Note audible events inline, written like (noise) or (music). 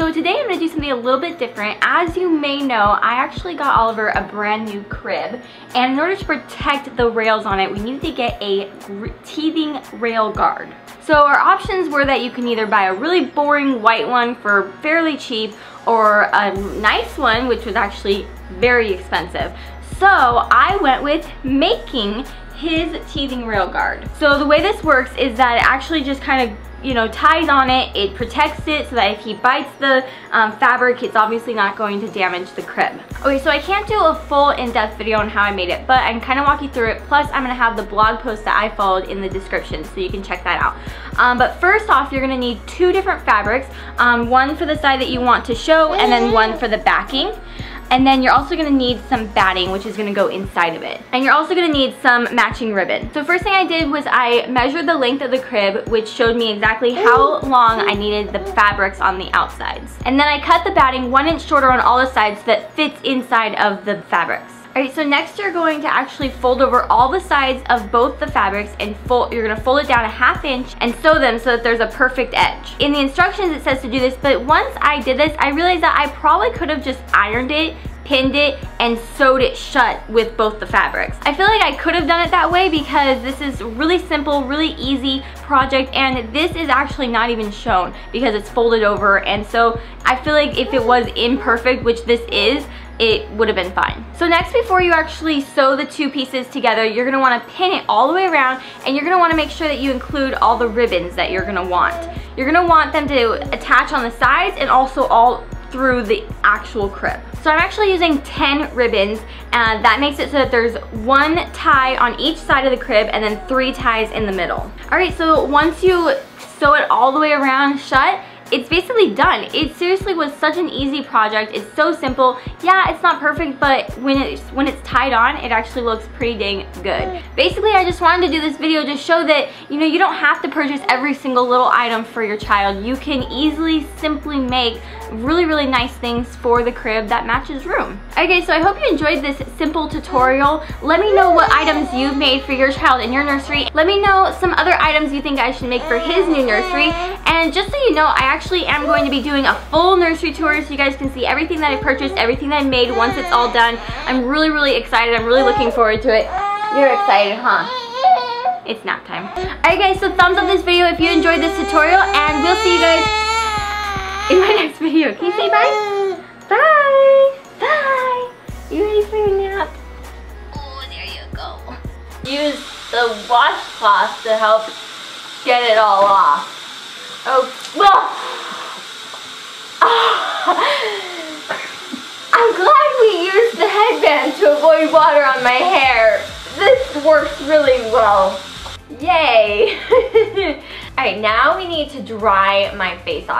So today I'm gonna do something a little bit different. As you may know, I actually got Oliver a brand new crib. And in order to protect the rails on it, we needed to get a teething rail guard. So our options were that you can either buy a really boring white one for fairly cheap or a nice one, which was actually very expensive. So I went with making his teething rail guard. So the way this works is that it actually just kind of you know, ties on it, it protects it so that if he bites the um, fabric, it's obviously not going to damage the crib. Okay, so I can't do a full in-depth video on how I made it, but I can kind of walk you through it. Plus, I'm gonna have the blog post that I followed in the description, so you can check that out. Um, but first off, you're gonna need two different fabrics, um, one for the side that you want to show, and then one for the backing. And then you're also gonna need some batting, which is gonna go inside of it. And you're also gonna need some matching ribbon. So first thing I did was I measured the length of the crib, which showed me exactly how long I needed the fabrics on the outsides. And then I cut the batting one inch shorter on all the sides that fits inside of the fabrics. Alright, so next you're going to actually fold over all the sides of both the fabrics and fold, you're going to fold it down a half inch and sew them so that there's a perfect edge. In the instructions it says to do this, but once I did this, I realized that I probably could have just ironed it pinned it, and sewed it shut with both the fabrics. I feel like I could have done it that way because this is really simple, really easy project, and this is actually not even shown because it's folded over, and so I feel like if it was imperfect, which this is, it would have been fine. So next, before you actually sew the two pieces together, you're gonna wanna pin it all the way around and you're gonna wanna make sure that you include all the ribbons that you're gonna want. You're gonna want them to attach on the sides and also all through the actual crib. So I'm actually using 10 ribbons and that makes it so that there's one tie on each side of the crib and then three ties in the middle. All right, so once you sew it all the way around shut, it's basically done. It seriously was such an easy project. It's so simple. Yeah, it's not perfect, but when it's, when it's tied on, it actually looks pretty dang good. Basically, I just wanted to do this video to show that, you know, you don't have to purchase every single little item for your child. You can easily, simply make really, really nice things for the crib that matches room. Okay, so I hope you enjoyed this simple tutorial. Let me know what items you've made for your child in your nursery. Let me know some other items you think I should make for his new nursery. And just so you know, I actually am going to be doing a full nursery tour so you guys can see everything that I purchased, everything that I made once it's all done. I'm really, really excited. I'm really looking forward to it. You're excited, huh? It's nap time. Alright guys, so thumbs up this video if you enjoyed this tutorial and we'll see you guys in my (laughs) next video. Can you say bye? Bye. Bye. You ready for your nap? Oh, there you go. Use the washcloth to help get it all off. Oh, well. (sighs) I'm glad we used the headband to avoid water on my hair. This works really well. Yay! (laughs) Alright, now we need to dry my face off.